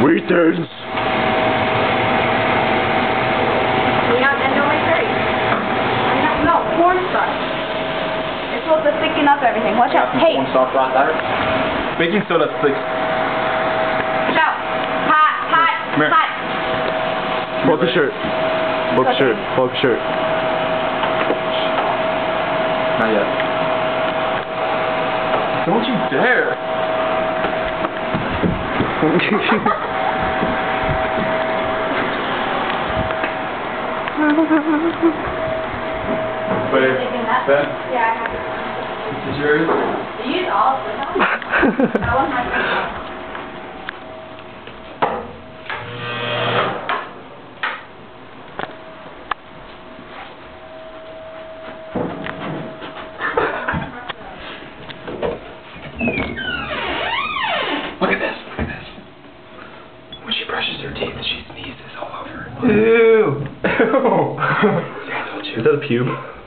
Returns. You're not gonna do my face. I'm no, cornstarch. It's supposed to thicken up everything. Watch out. Hey, Cornstarch right there. Baking soda, please. watch out. Hot, hot, Come here. hot. Pull up your shirt. Pull up your shirt. Pull up your shirt. Not yet. Don't you dare. Wait, Ben, Yeah, I have it. is yours? You use all Ew. Ew. See, I told you. Is that a pube?